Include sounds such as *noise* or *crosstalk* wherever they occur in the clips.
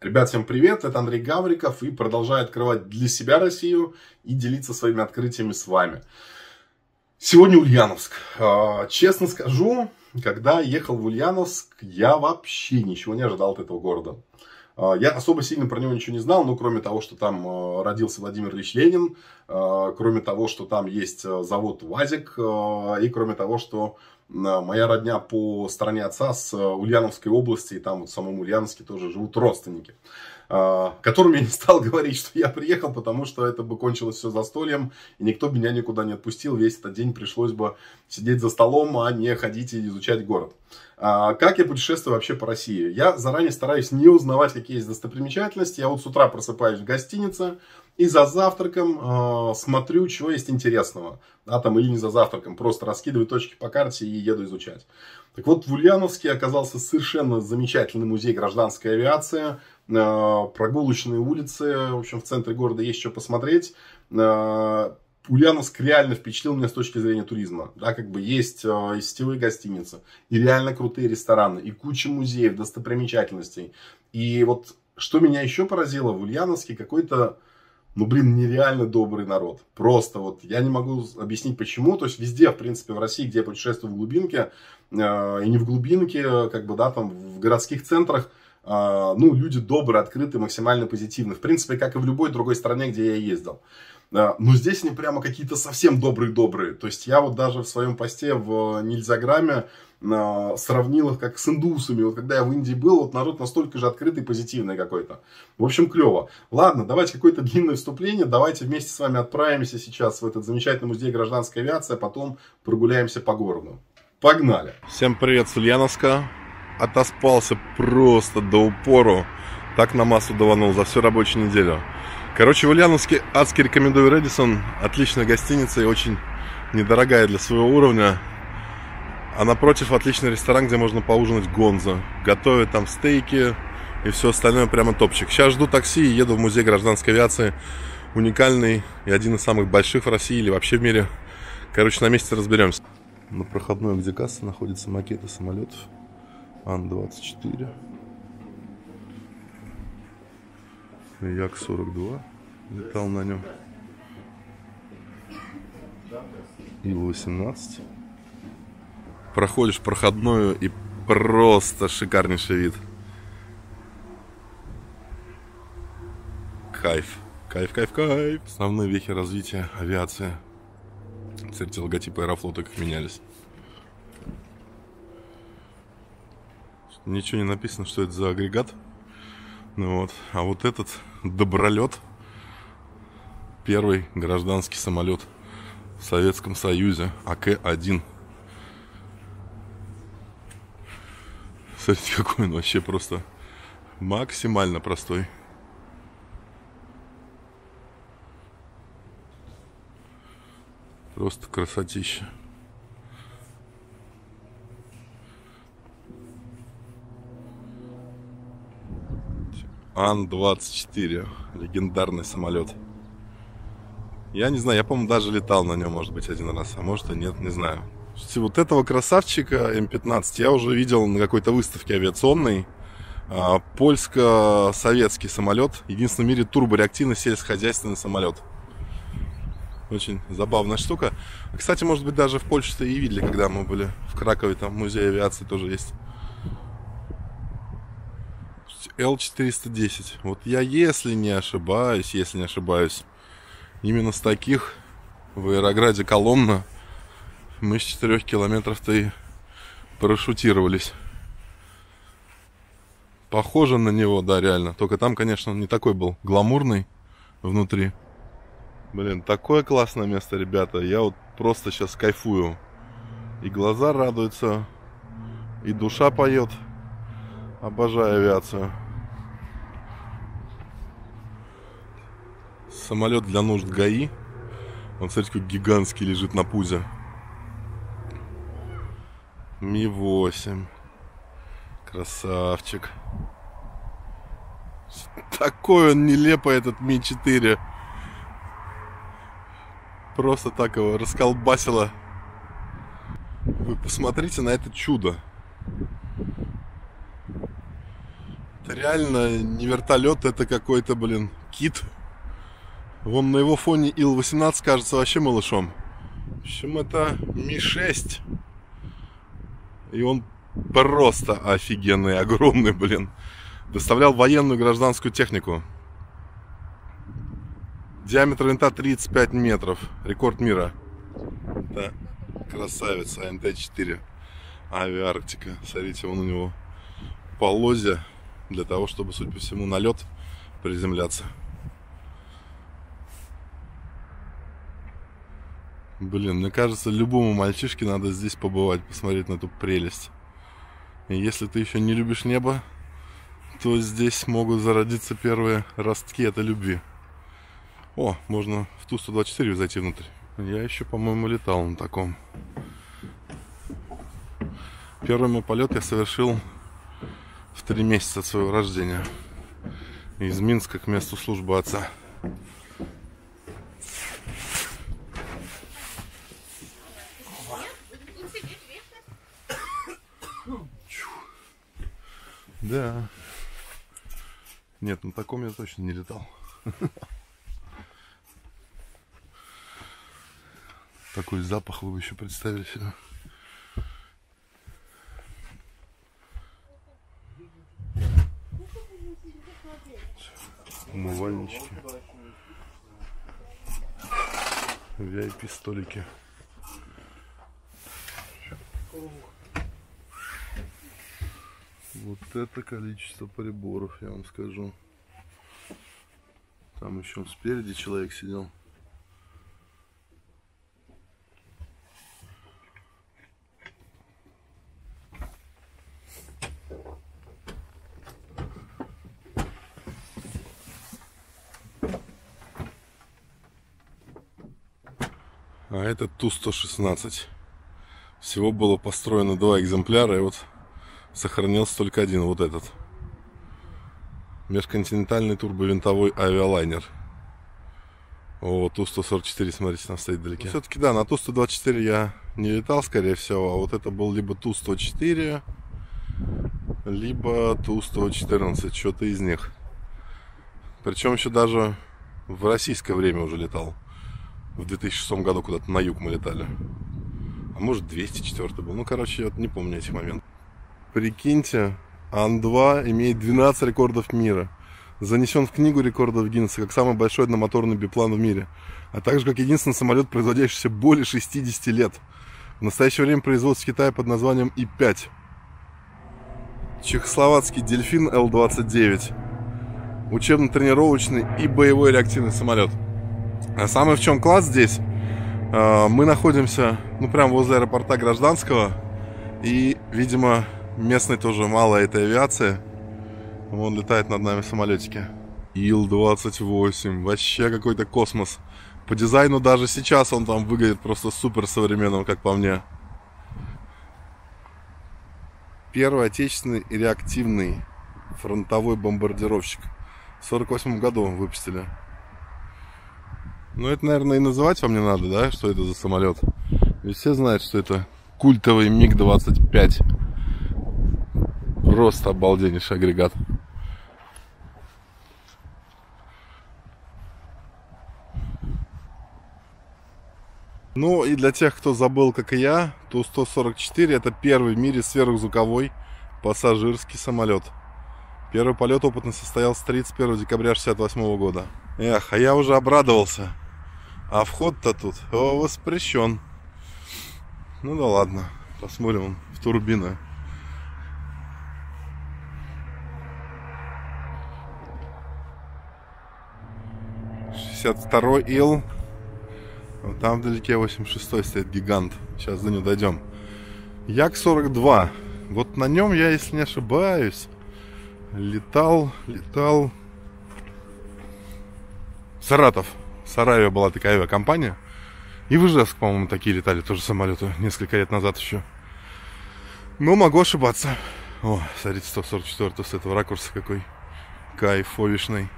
Ребят, всем привет, это Андрей Гавриков и продолжаю открывать для себя Россию и делиться своими открытиями с вами. Сегодня Ульяновск. А, честно скажу, когда ехал в Ульяновск, я вообще ничего не ожидал от этого города. А, я особо сильно про него ничего не знал, ну, кроме того, что там а, родился Владимир Ильич Ленин, кроме того, что там есть завод ВАЗик, и кроме того, что моя родня по стороне отца с Ульяновской области, и там вот в самом Ульяновске тоже живут родственники. А, которым я не стал *laughs* говорить, что я приехал, потому что это бы кончилось все застольем, и никто меня никуда не отпустил. Весь этот день пришлось бы сидеть за столом, а не ходить и изучать город. Как я путешествую вообще по России? Я заранее стараюсь не узнавать, какие есть достопримечательности. Я вот с утра просыпаюсь в гостинице, и за завтраком э, смотрю, чего есть интересного. Да, там, или не за завтраком, просто раскидываю точки по карте и еду изучать. Так вот, в Ульяновске оказался совершенно замечательный музей гражданской авиации. Э, прогулочные улицы, в общем, в центре города есть что посмотреть. Э, Ульяновск реально впечатлил меня с точки зрения туризма. Да, как бы есть э, и сетевые гостиницы, и реально крутые рестораны, и куча музеев, достопримечательностей. И вот что меня еще поразило в Ульяновске, какой-то, ну блин, нереально добрый народ. Просто вот я не могу объяснить почему. То есть везде, в принципе, в России, где я путешествую в глубинке, э, и не в глубинке, как бы, да, там в городских центрах, а, ну, люди добрые, открытые, максимально позитивны. В принципе, как и в любой другой стране, где я ездил. А, но здесь они прямо какие-то совсем добрые-добрые. То есть я вот даже в своем посте в Нильзяграме а, сравнил их как с индусами. Вот когда я в Индии был, вот народ настолько же открытый, позитивный какой-то. В общем, клево. Ладно, давайте какое-то длинное вступление. Давайте вместе с вами отправимся сейчас в этот замечательный музей гражданской авиации, а потом прогуляемся по городу. Погнали! Всем привет с Ульяновска отоспался просто до упору. Так на массу даванул за всю рабочую неделю. Короче, в Ульяновске адски рекомендую Редисон. Отличная гостиница и очень недорогая для своего уровня. А напротив отличный ресторан, где можно поужинать гонзо. Готовят там стейки и все остальное прямо топчик. Сейчас жду такси и еду в музей гражданской авиации. Уникальный и один из самых больших в России или вообще в мире. Короче, на месте разберемся. На проходной, где касса, находятся макеты самолетов. Ан-24. Як-42 летал на нем. Ил-18. Проходишь проходную и просто шикарнейший вид. Кайф. Кайф, кайф, кайф. Основные вехи развития авиации. Кстати, логотипы аэрофлота как менялись. Ничего не написано, что это за агрегат. Ну вот. А вот этот добролет. Первый гражданский самолет в Советском Союзе. АК-1. Смотрите, *laughs* какой он вообще просто максимально простой. Просто красотища. Ан-24. Легендарный самолет. Я не знаю, я, по-моему, даже летал на нем, может быть, один раз, а может и нет, не знаю. Вот этого красавчика М-15 я уже видел на какой-то выставке авиационной. А, польско-советский самолет. Единственный в мире турбореактивный сельскохозяйственный самолет. Очень забавная штука. Кстати, может быть, даже в Польше-то и видели, когда мы были в Кракове, там музей авиации тоже есть. L410. Вот я, если не ошибаюсь, если не ошибаюсь, именно с таких в Аэрограде Коломна мы с 4 километров-то и парашютировались. Похоже на него, да, реально. Только там, конечно, он не такой был гламурный внутри. Блин, такое классное место, ребята. Я вот просто сейчас кайфую. И глаза радуются, и душа поет. Обожаю авиацию. Самолет для нужд ГАИ. Он, смотрите, как гигантский лежит на пузе. Ми-8. Красавчик. Такой он нелепый, этот Ми-4. Просто так его расколбасило. Вы посмотрите на это чудо. Это реально не вертолет, это какой-то, блин, кит. Вон на его фоне Ил-18 кажется вообще малышом. В общем, это Ми-6. И он просто офигенный, огромный, блин. Доставлял военную гражданскую технику. Диаметр винта 35 метров. Рекорд мира. Да, красавица НТ-4. Авиарктика. Смотрите, вон у него полозья для того, чтобы, судя по всему, на лед приземляться. Блин, мне кажется, любому мальчишке надо здесь побывать, посмотреть на эту прелесть. И если ты еще не любишь небо, то здесь могут зародиться первые ростки этой любви. О, можно в Ту-124 зайти внутрь. Я еще, по-моему, летал на таком. Первый мой полет я совершил в три месяца от своего рождения. Из Минска к месту службы отца. Да. Нет, на таком я точно не летал. *laughs* Такой запах вы бы еще представили. Умывальнички. VIP-столики. Это количество приборов, я вам скажу. Там еще спереди человек сидел. А это Ту-116. Всего было построено два экземпляра, и вот сохранился только один, вот этот. Межконтинентальный турбовинтовой авиалайнер. О, Ту-144, смотрите, там стоит вдалеке. Все-таки, да, на Ту-124 я не летал, скорее всего. А вот это был либо Ту-104, либо Ту-114, что-то из них. Причем еще даже в российское время уже летал. В 2006 году куда-то на юг мы летали. А может 204 был. Ну, короче, я вот не помню этих моментов. Прикиньте, Ан-2 имеет 12 рекордов мира. Занесен в книгу рекордов Гиннесса как самый большой одномоторный биплан в мире. А также как единственный самолет, производящийся более 60 лет. В настоящее время производится в Китае под названием И-5. Чехословацкий дельфин Л-29. Учебно-тренировочный и боевой реактивный самолет. А самый в чем класс здесь? А, мы находимся, ну, прямо возле аэропорта Гражданского. И, видимо, Местной тоже мало этой авиации. Вон летает над нами самолетики. Ил-28. Вообще какой-то космос. По дизайну даже сейчас он там выглядит просто супер современным, как по мне. Первый отечественный реактивный фронтовой бомбардировщик. В 48 году выпустили. Ну, это, наверное, и называть вам не надо, да, что это за самолет. Ведь все знают, что это культовый МиГ-25. Просто обалденнейший агрегат. Ну и для тех, кто забыл, как и я, Ту-144 это первый в мире сверхзвуковой пассажирский самолет. Первый полет опытно состоялся 31 декабря 1968 года. Эх, а я уже обрадовался. А вход-то тут воспрещен. Ну да ладно, посмотрим в турбины. 62 ил. Вот там вдалеке 86 стоит гигант. Сейчас до него дойдем. Як-42. Вот на нем я, если не ошибаюсь, летал, летал... Саратов. В Сараве была такая авиакомпания. И в Ижевск, по-моему, такие летали тоже самолеты несколько лет назад еще. Но могу ошибаться. О, смотрите, 144 с этого ракурса какой кайфовишный.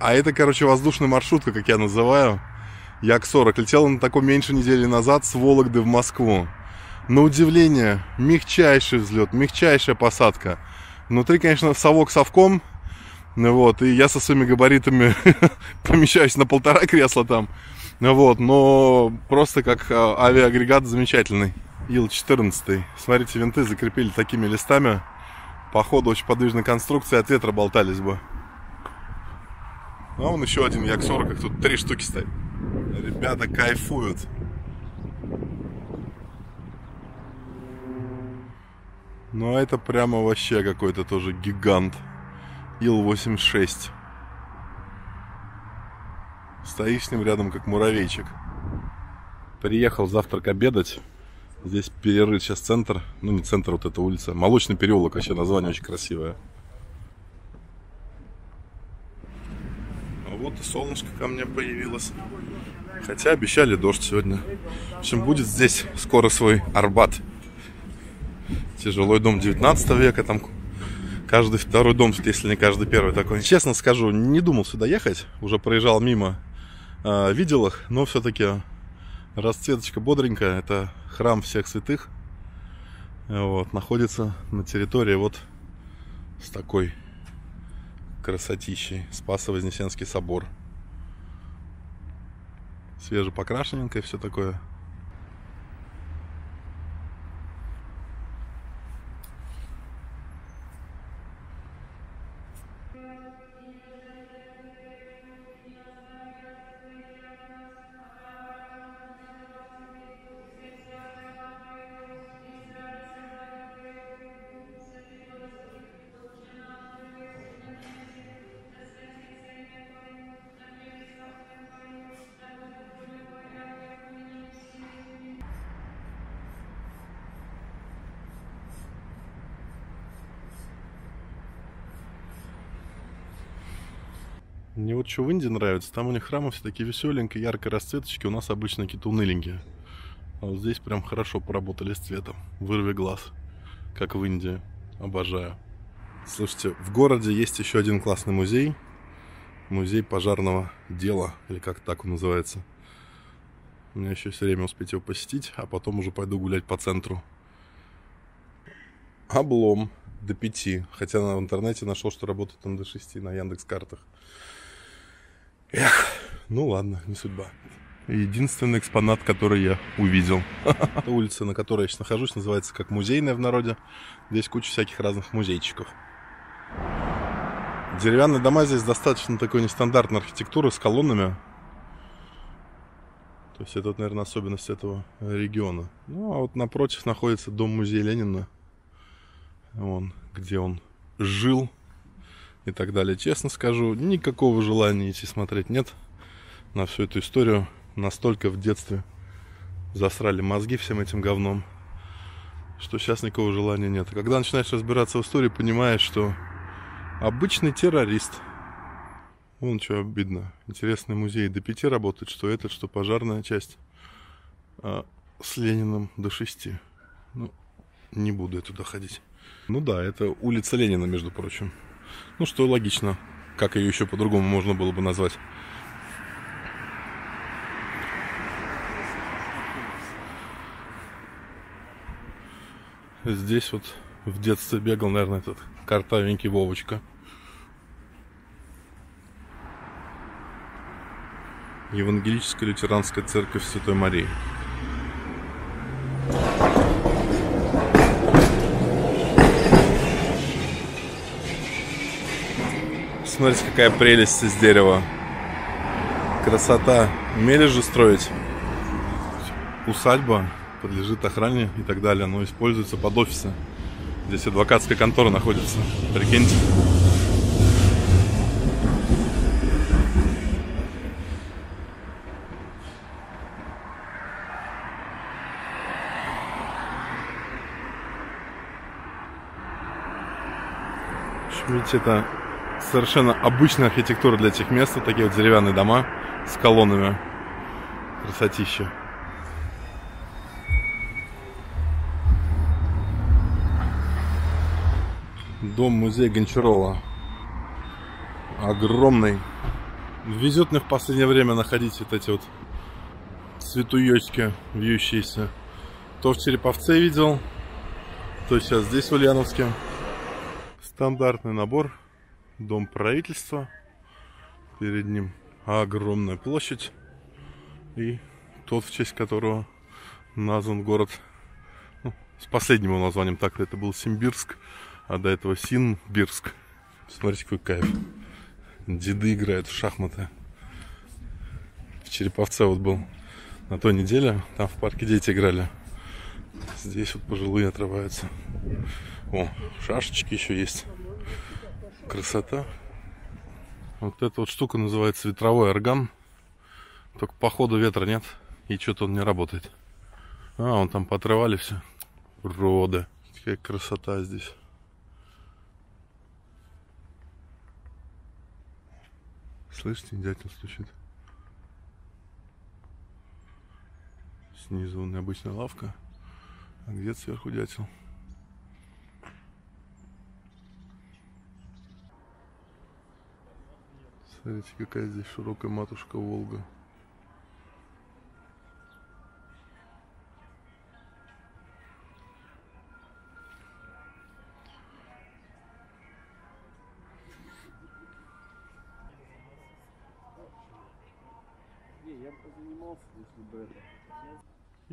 А это, короче, воздушная маршрутка, как я называю. Як-40. Летела на таком меньше недели назад с Вологды в Москву. На удивление, мягчайший взлет, мягчайшая посадка. Внутри, конечно, совок совком. Ну вот, и я со своими габаритами *laughs* помещаюсь на полтора кресла там. Ну вот, но просто как а, авиагрегат замечательный. Ил-14. Смотрите, винты закрепили такими листами. Походу, очень подвижная конструкция, от ветра болтались бы. А вон еще один Як-40, их тут три штуки стоит. Ребята кайфуют. Ну, а это прямо вообще какой-то тоже гигант. Ил-86. Стоишь с ним рядом, как муравейчик. Приехал завтрак обедать. Здесь перерыт сейчас центр. Ну, не центр, вот эта улица. Молочный переулок, вообще название очень красивое. Вот и солнышко ко мне появилось. Хотя обещали дождь сегодня. В общем, будет здесь скоро свой Арбат. Тяжелый дом 19 века, там каждый второй дом, если не каждый первый такой. Честно скажу, не думал сюда ехать. Уже проезжал мимо, э, видел их, но все-таки расцветочка бодренькая. Это храм всех святых. Вот, находится на территории вот с такой красотищей. Спасо-Вознесенский собор. Свежепокрашенненькое все такое. Мне вот что в Индии нравится, там у них храмы все такие веселенькие, яркие расцветочки, у нас обычно какие-то уныленькие. А вот здесь прям хорошо поработали с цветом, вырви глаз, как в Индии. Обожаю. Слушайте, в городе есть еще один классный музей. Музей пожарного дела, или как так он называется. У меня еще все время успеть его посетить, а потом уже пойду гулять по центру. Облом до 5. Хотя в интернете нашел, что работает он до 6 на Яндекс картах. Эх, ну ладно, не судьба. Единственный экспонат, который я увидел. *laughs* Улица, на которой я сейчас нахожусь, называется как музейная в народе. Здесь куча всяких разных музейчиков. Деревянные дома здесь достаточно такой нестандартной архитектуры с колоннами. То есть это, наверное, особенность этого региона. Ну, а вот напротив находится дом-музей Ленина. Вон, где он жил и так далее. Честно скажу, никакого желания идти смотреть нет на всю эту историю. Настолько в детстве засрали мозги всем этим говном, что сейчас никакого желания нет. когда начинаешь разбираться в истории, понимаешь, что обычный террорист. Вон что обидно. Интересный музей до пяти работает, что этот, что пожарная часть. А с Лениным до шести. Ну, не буду я туда ходить. Ну да, это улица Ленина, между прочим. Ну, что логично. Как ее еще по-другому можно было бы назвать. Здесь вот в детстве бегал, наверное, этот картавенький Вовочка. Евангелическая лютеранская церковь Святой Марии. Смотрите, какая прелесть из дерева. Красота. Умели же строить. Усадьба подлежит охране и так далее. Но используется под офисы. Здесь адвокатская контора находится. Прикиньте. Видите, это совершенно обычная архитектура для этих мест. Вот такие вот деревянные дома с колоннами. Красотища. Дом-музей Гончарова. Огромный. Везет мне в последнее время находить вот эти вот цветуечки вьющиеся. То в Череповце видел, то сейчас здесь в Ульяновске Стандартный набор. Дом правительства. Перед ним огромная площадь. И тот, в честь которого назван город ну, с последним его названием. Так это был Симбирск, а до этого Синбирск. Смотрите, какой кайф. Деды играют в шахматы. В Череповце вот был на той неделе. Там в парке дети играли. Здесь вот пожилые отрываются. О, шашечки еще есть. Красота. Вот эта вот штука называется ветровой орган. Только по ходу ветра нет. И что-то он не работает. А, он там поотрывали все. Роды. Какая красота здесь. Слышите, дятел стучит. Снизу необычная лавка, а где сверху дятел. Смотрите, какая здесь широкая матушка Волга.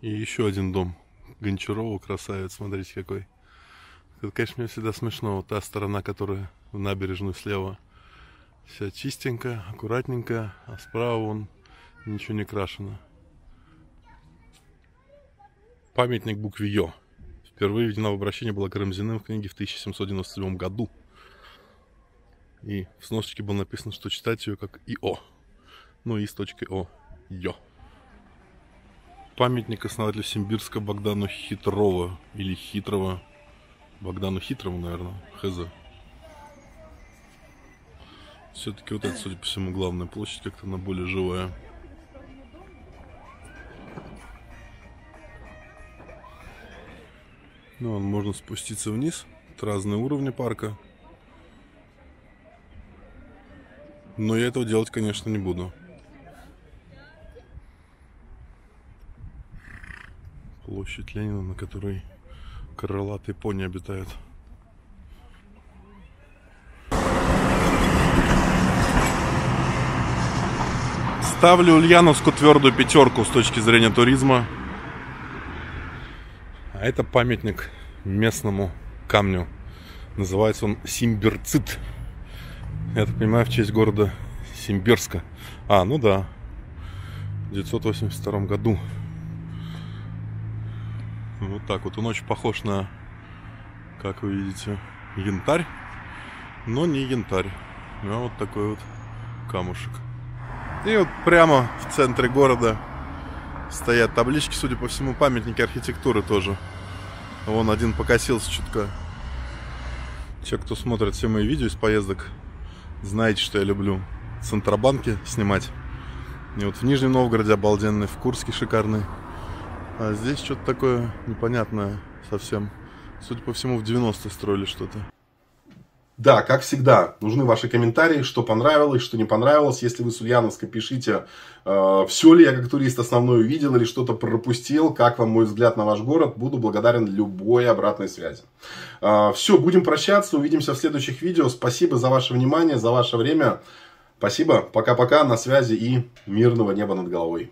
И еще один дом. Гончарова, красавец, смотрите какой. Это, конечно, мне всегда смешно. Вот та сторона, которая в набережную слева, вся чистенькая, аккуратненькая, а справа вон ничего не крашено. Памятник букве Ё. Впервые введена в обращение была Карамзиным в книге в 1797 году. И в сносочке было написано, что читать ее как ИО. Ну и с точкой О. Ё памятник основателю Симбирска Богдану Хитрова или Хитрова. Богдану Хитрову, наверное, хз. Все-таки вот это, судя по всему, главная площадь как-то она более живая. Ну, можно спуститься вниз. Это разные уровни парка. Но я этого делать, конечно, не буду. Площадь Ленина, на которой крылатые пони обитают. Ставлю Ульяновску твердую пятерку с точки зрения туризма. А это памятник местному камню. Называется он Симбирцит. Я так понимаю, в честь города Симбирска. А, ну да. В 1982 году вот так вот. Он очень похож на, как вы видите, янтарь. Но не янтарь. А вот такой вот камушек. И вот прямо в центре города стоят таблички, судя по всему, памятники архитектуры тоже. Вон один покосился чутка. Те, кто смотрит все мои видео из поездок, знаете, что я люблю центробанки снимать. И вот в Нижнем Новгороде обалденный, в Курске шикарный. А здесь что-то такое непонятное совсем. Судя по всему, в 90-е строили что-то. Да, как всегда, нужны ваши комментарии, что понравилось, что не понравилось. Если вы с Ульяновска, пишите, э, все ли я как турист основной увидел или что-то пропустил, как вам мой взгляд на ваш город. Буду благодарен любой обратной связи. Э, все, будем прощаться, увидимся в следующих видео. Спасибо за ваше внимание, за ваше время. Спасибо, пока-пока, на связи и мирного неба над головой.